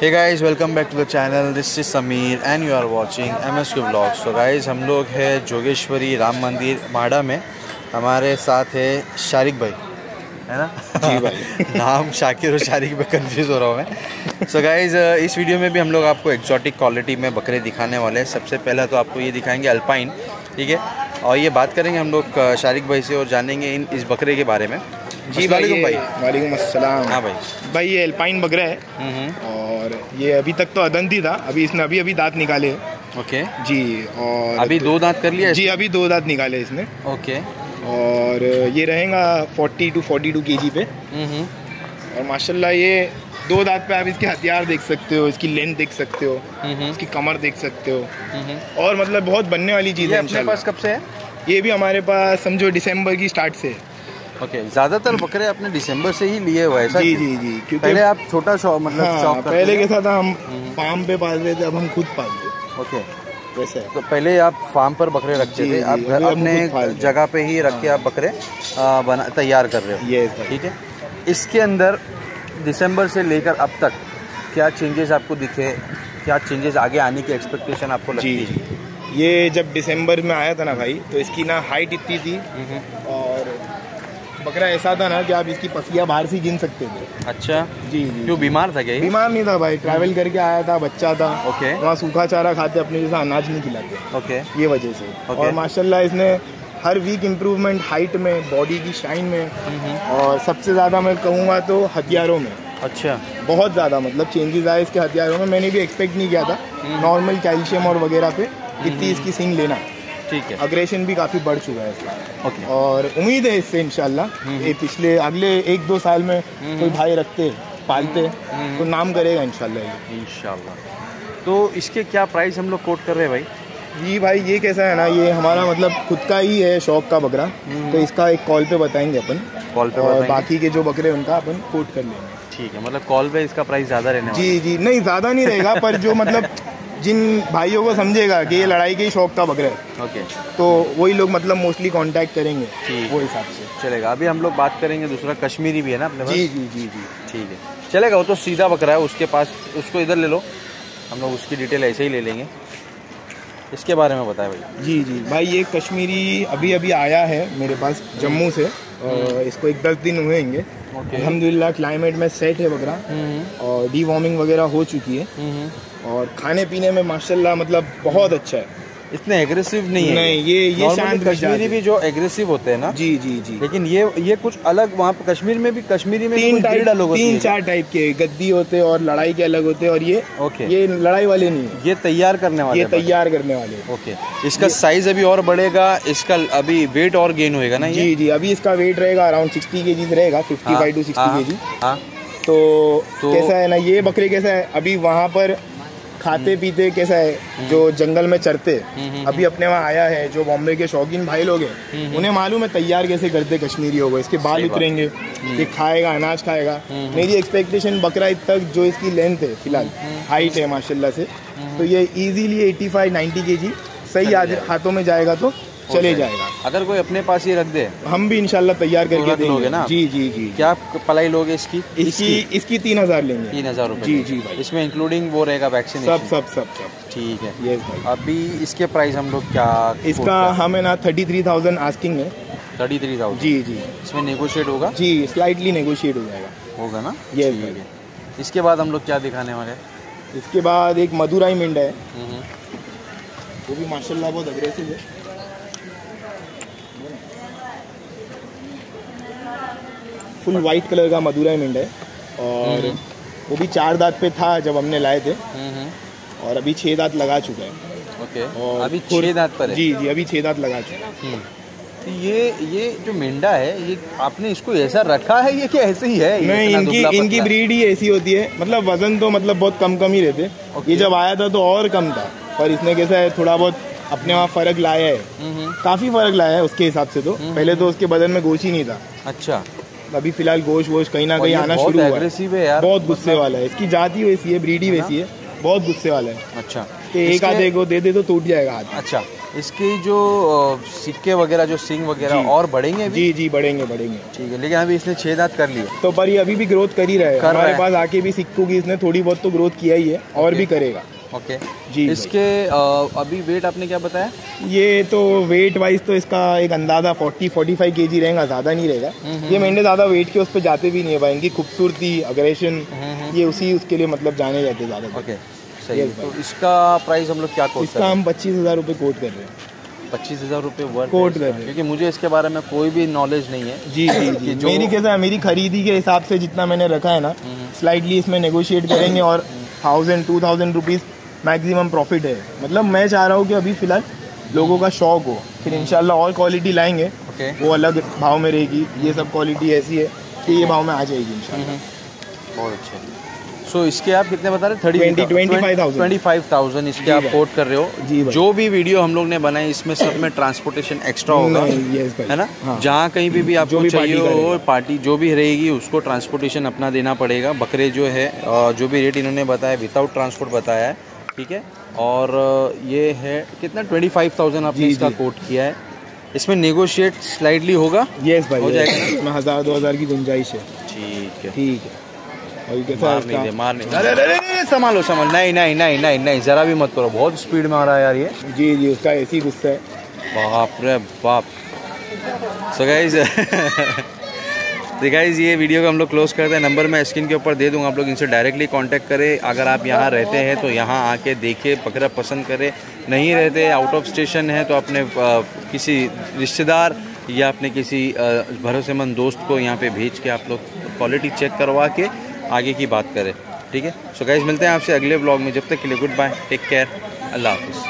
Hey guys, welcome back to the channel. This is Sameer and you are watching MSQ Vlogs. So guys, हम लोग है जोगेश्वरी राम मंदिर माड़ा में। हमारे साथ है शारिक भाई है ना? जी भाई। नाम शाकिर और शारिक में कंफ्यूज हो रहा हूँ मैं। सो so गाइज़ इस वीडियो में भी हम लोग आपको एक्जॉटिक क्वालिटी में बकरे दिखाने वाले हैं। सबसे पहला तो आपको ये दिखाएँगे अल्पाइन ठीक है? और ये बात करेंगे हम लोग शारिक भाई से और जानेंगे इन इस बकरे के बारे में। जी भाई अस्सलाम ये- वालेकुम अस्सलाम। हाँ भाई। भाई ये अल्पाइन बकरा है। हम्म, हम्म, और ये अभी तक तो अदंती था। अभी इसने अभी अभी दांत निकाले ओके। जी और अभी दो दांत कर लिया जी अभी दो दांत निकाले इसने। ओके। और ये रहेगा 40 टू 42 केजी पे। हम्म, हम्म, और माशाल्लाह ये दो दांत पे आप इसके हथियार देख सकते हो इसकी लेंथ देख सकते हो इसकी कमर देख सकते हो। और मतलब बहुत बनने वाली चीज़ है अपने पास कब से है? ये भी हमारे पास समझो दिसंबर की स्टार्ट से है। ओके ज़्यादातर बकरे आपने दिसंबर से ही लिए हुए हैं जी जी जी क्योंकि पहले आप छोटा शॉप मतलब हाँ, शॉप पहले थे? कैसा था हम हम्म। फार्म पे पाल रहे थे अब हम खुद पालते हैं। ओके वैसा है। तो पहले आप फार्म पर बकरे रखते थे आप हम अपने हैं। जगह पे ही रख के आप बकरे बना तैयार कर रहे हो। ये ठीक है? इसके अंदर दिसंबर से लेकर अब तक क्या चेंजेस आपको दिखे क्या चेंजेस आगे आने की एक्सपेक्टेशन आपको लगती है? ये जब दिसंबर में आया था ना भाई तो इसकी ना हाइट इतनी थी हम्म, और बकरा ऐसा था ना कि आप इसकी पसिया बाहर से गिन सकते थे। अच्छा। जी जी क्यों बीमार था क्या बीमार नहीं था भाई ट्रैवल करके आया था बच्चा था। ओके वहाँ सूखा चारा खाते अपने जैसा अनाज नहीं खिलाते। ओके ये वजह से। ओके। और माशाल्लाह इसने हर वीक इम्प्रूवमेंट हाइट में बॉडी की शाइन में हम्म, और सबसे ज़्यादा मैं कहूँगा तो हथियारों में। अच्छा। बहुत ज़्यादा मतलब चेंजेस आए इसके हथियारों में मैंने भी एक्सपेक्ट नहीं किया था। नॉर्मल कैल्शियम और वगैरह पे इतनी इसकी सिंग लेना। ठीक है। अग्रेशन भी काफ़ी बढ़ चुका है इसका ओके और उम्मीद है इससे इनशाला ये पिछले अगले एक दो साल में कोई भाई रखते पालते तो नाम करेगा ये। इंशाल्लाह। तो इसके क्या प्राइस हम लोग कोट कर रहे हैं भाई? जी भाई ये कैसा है ना ये हमारा मतलब खुद का ही है शौक का बकरा। तो इसका एक कॉल पे बताएँगे अपन। कॉल पे और बाकी के जो बकरे उनका अपन कोट कर लेंगे। ठीक है मतलब कॉल पे इसका प्राइस ज़्यादा रहने जी जी। नहीं ज़्यादा नहीं रहेगा पर जो मतलब जिन भाइयों को समझेगा कि ये लड़ाई के ही शौक का बकरा है। ओके तो वही लोग मतलब मोस्टली कांटेक्ट करेंगे। वो हिसाब से। चलेगा। अभी हम लोग बात करेंगे दूसरा कश्मीरी भी है ना अपने पास? जी जी जी। जी ठीक है। चलेगा वो तो सीधा बकरा है उसके पास उसको इधर ले लो। हम लोग उसकी डिटेल ऐसे ही ले लेंगे। इसके बारे में बताएँ भाई। जी जी। भाई ये कश्मीरी अभी अभी आया है मेरे पास जम्मू से और इसको एक दस दिन हुए होंगे। ओके अल्हम्दुलिल्लाह क्लाइमेट में सेट है बकरा। और डी वार्मिंग वगैरह हो चुकी है। और खाने पीने में माशाल्लाह मतलब बहुत अच्छा है। इतने एग्रेसिव नहीं है। नहीं, ये- ये शांत कश्मीरी भी जो एग्रेसिव होते हैं ना जी जी जी। लेकिन ये ये कुछ अलग वहाँ पे कश्मीर में भी कश्मीरी में तीन टाइप अलग होती तीन चार टाइप के गद्दी होते हैं और लड़ाई के अलग होते हैं और ये ओके ये लड़ाई वाले नहीं है। ये तैयार करने वाले ये तैयार करने वाले ओके इसका साइज़ अभी और बढ़ेगा इसका अभी वेट और गेन होगा ना ये? जी जी अभी इसका वेट रहेगा अराउंड सिक्सटी के रहेगा फिफ्टी फाइव टू सिक्सटी के तो, तो- कैसा है ना ये बकरे कैसा है? अभी वहाँ पर खाते पीते कैसा है? जो जंगल में चरते हम्म, अभी अपने वहाँ आया है जो बॉम्बे के शौकीन भाई लोग हैं उन्हें मालूम है तैयार कैसे करते कश्मीरी होगा इसके बाल हम्म। हम्म। उतरेंगे ये खाएगा अनाज खाएगा। मेरी एक्सपेक्टेशन बकरा ईद तक जो इसकी लेंथ है फ़िलहाल हम्म। हाइट है माशाल्लाह से तो ये इजीली 85 90 केजी सही आज हाथों में जाएगा तो चले जाएगा। अगर कोई अपने पास ही रख दे हम भी इंशाल्लाह तैयार करके देंगे। ना? जी जी जी। क्या पलाई लोगे इसकी? इसकी इसकी? तीन हज़ार लेंगे। तीन हज़ार जी, जी भाई। इसमें इंक्लूडिंग वो रहेगा वैक्सीन सब सब सब सब। ठीक है। यस भाई। अभी इसके प्राइस हम लोग क्या इसका हमें ना थर्टी थ्री थाउज़ेंड आस्किंग है। थर्टी थ्री थाउज़ेंड जी जी। इसमें नेगोशिएट होगा? जी स्लाइटली नेगोशिएट हो जाएगा। होगा ना? भाई। इसके बाद हम लोग क्या दिखाने वाले हैं? इसके बाद एक मदुराई मिंडा है। हम्म, वो भी माशाल्लाह बहुत अग्रेसिव है। फुल वाइट कलर का मदुराई मिंडा है। और वो भी चार दांत पे था जब हमने लाए थे। हम्म, हम्म, और अभी छः दांत लगा चुका है। ओके। और अभी खुर- छः दांत पर है? जी जी अभी छः दांत लगा चुका है। हम्म। तो ये ये जो मेंढा है ये आपने इसको ऐसा रखा है? ये कि ऐसे ही है? नहीं इनकी इनकी ब्रीड ही ऐसी होती है। मतलब वज़न तो मतलब बहुत कम कम ही रहते. ये जब आया था तो और कम था। पर इसने कैसा है थोड़ा बहुत अपने वहाँ फ़र्क लाया है। हम्म, हम्म, काफ़ी फ़र्क लाया है उसके हिसाब से तो। पहले तो उसके बदन में गोश ही नहीं था। अच्छा। अभी फ़िलहाल गोश वोश कहीं ना कहीं आना शुरू हुआ है। यार। बहुत गुस्से वाला है। इसकी जात वैसी है ब्रीड ही वैसी है। बहुत गुस्से वाला है। अच्छा। कि एक आधे को दे दे तो टूट जाएगा हाथ। अच्छा इसकी जो सिक्के वगैरह जो सिंग वगैरह और बढ़ेंगे अभी? जी जी बढ़ेंगे बढ़ेंगे। ठीक है लेकिन अभी इसने छः दांत कर लिए तो पर ये अभी भी ग्रोथ कर ही रहा है। हमारे पास आके भी सिक्कों की इसने थोड़ी बहुत तो ग्रोथ किया ही है और भी करेगा। ओके। जी इसके अभी वेट आपने क्या बताया? ये तो वेट वाइज तो इसका एक अंदाज़ा 40 45 केजी रहेगा ज़्यादा नहीं रहेगा। हम्म, ये मेंढे ज़्यादा वेट के उस पर जाते भी नहीं है भाई इनकी खूबसूरती अग्रेशन हम्म, ये उसी उसके लिए मतलब जाने जाते ज़्यादा ओके सही तो इसका प्राइस हम लोग क्या कोट इसका हम पच्चीस हज़ार रुपये कोट कर रहे हैं। पच्चीस हज़ार रुपये वर्थ कोट कर रहे हैं। क्योंकि मुझे इसके बारे में कोई भी नॉलेज नहीं है। जी जी जी। जो- मेरी कैसा है मेरी खरीदी के हिसाब से जितना मैंने रखा है ना हम्म। स्लाइटली इसमें नेगोशिएट करेंगे और thousand two thousand rupees maximum profit है। मतलब मैं चाह रहा हूँ कि अभी फ़िलहाल लोगों का शौक हो। फिर इंशाल्लाह और क्वालिटी लाएँगे। ओके वो अलग भाव में रहेगी। ये सब क्वालिटी ऐसी है कि ये भाव में आ जाएगी इंशाल्लाह। बहुत अच्छे। सो so, इसके आप कितने बता रहे थर्टी 20, 25,000 ट्वेंटी फाइव थाउज़ेंड इसके आप कोट कर रहे हो। जी जो भी वीडियो हम लोग ने बनाई इसमें सब में ट्रांसपोर्टेशन एक्स्ट्रा होगा। है ना? हाँ। जहाँ कहीं भी भी आपको भी चाहिए हो। पार्टी जो भी रहेगी उसको ट्रांसपोर्टेशन अपना देना पड़ेगा। बकरे जो है जो भी रेट इन्होंने बताया विदाउट ट्रांसपोर्ट बताया है ठीक है? और ये है कितना? ट्वेंटी फाइव थाउज़ेंड आपने जी, इसका जी। कोट किया है। इसमें नेगोशिएट स्लाइडली होगा? यस भाई हो जाएगा इसमें हज़ार दो हज़ार की गुंजाइश है। ठीक है। ठीक है। नहीं दे मार नहीं अरे अरे अरे अरे, संभालो संभालो। नहीं नहीं नहीं नहीं नहीं जरा भी मत करो। बहुत स्पीड में आ रहा है यार ये। जी जी उसका ऐसी गुस्सा है। बाप रे बाप। सो गाइज़ गाइज़ ये वीडियो को हम लोग क्लोज करते हैं। नंबर मैं स्क्रीन के ऊपर दे दूँगा, आप लोग इनसे डायरेक्टली कांटेक्ट करें। अगर आप यहाँ रहते हैं तो यहाँ आके देखें बकरा पसंद करें। नहीं रहते आउट ऑफ़ स्टेशन है तो अपने किसी रिश्तेदार या अपने किसी भरोसेमंद दोस्त को यहाँ पे भेज के आप लोग क्वालिटी चेक करवा के आगे की बात करें। ठीक है? सो गाइज़ मिलते हैं आपसे अगले ब्लॉग में। जब तक के लिए गुड बाय टेक केयर अल्लाह हाफिज़।